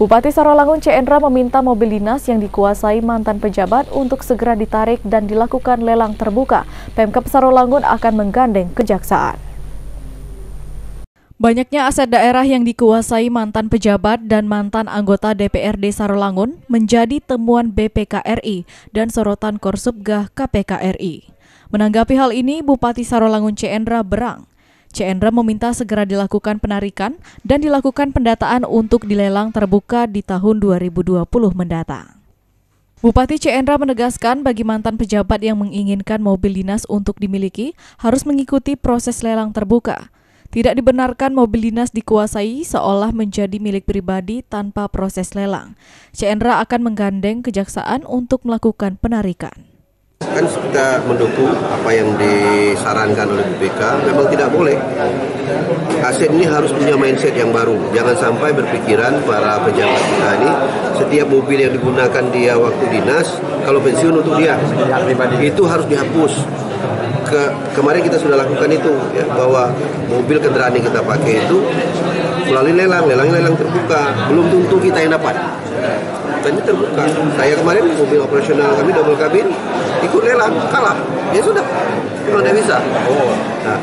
Bupati Sarolangun C. Endra meminta mobil dinas yang dikuasai mantan pejabat untuk segera ditarik dan dilakukan lelang terbuka. Pemkap Sarolangun akan menggandeng kejaksaan. Banyaknya aset daerah yang dikuasai mantan pejabat dan mantan anggota DPRD Sarolangun menjadi temuan BPKRI dan sorotan Korsubgah KPKRI. Menanggapi hal ini, Bupati Sarolangun C. Endra berang C. Endra meminta segera dilakukan penarikan dan dilakukan pendataan untuk dilelang terbuka di tahun 2020 mendatang. Bupati C. Endra menegaskan bagi mantan pejabat yang menginginkan mobil dinas untuk dimiliki harus mengikuti proses lelang terbuka. Tidak dibenarkan mobil dinas dikuasai seolah menjadi milik pribadi tanpa proses lelang. C. Endra akan menggandeng kejaksaan untuk melakukan penarikan kan kita mendukung apa yang disarankan oleh BPK memang tidak boleh. Aset ini harus punya mindset yang baru. Jangan sampai berpikiran para pejabat kita ini setiap mobil yang digunakan dia waktu dinas kalau pensiun untuk dia. Itu harus dihapus. Ke kemarin kita sudah lakukan itu ya bahwa mobil kendaraan yang kita pakai itu melalui lelang lelang lelang terbuka belum tentu kita yang dapat ini terbuka. Saya kemarin mobil operasional kami double kabin ikut lelang kalah. Ya sudah memang tidak bisa. Nah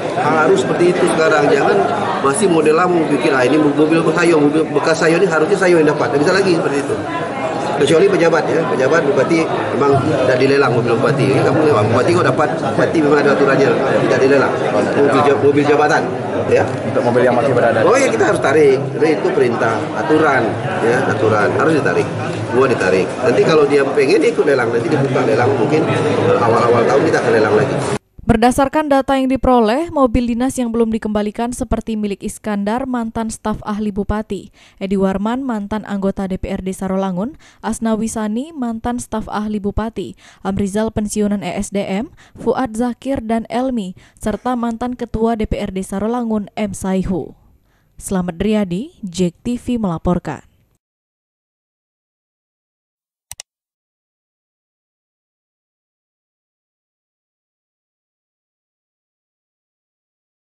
harus seperti itu sekarang. Jangan masih model lama bikin ah ini mobil sayo mobil bekas sayo ini harusnya sayo yang dapat. Tidak bisa lagi seperti itu kecuali pejabat ya. Pejabat bupati memang tidak dilelang mobil bupati. Ini kamu lewat. Bupati kok dapat? Bupati memang ada aturannya. Tidak dilelang. Mobil mobil jabatan ya. Untuk mobil yang masih berada. Oh ya kita harus tarik. Jadi itu perintah aturan ya aturan. Harus ditarik. Semua ditarik. Nanti kalau dia pengen ikut lelang. Nanti dibuka lelang. Mungkin awal-awal tahun kita akan lelang lagi Berdasarkan data yang diperoleh, mobil dinas yang belum dikembalikan seperti milik Iskandar, mantan staf ahli bupati, Edi Warman, mantan anggota DPRD Sarolangun, Asna Wisani, mantan staf ahli bupati, Amrizal pensiunan ESDM, Fuad Zakir, dan Elmi, serta mantan ketua DPRD Sarolangun, M. Saihu. Selamat Riyadi, JEK TV melaporkan.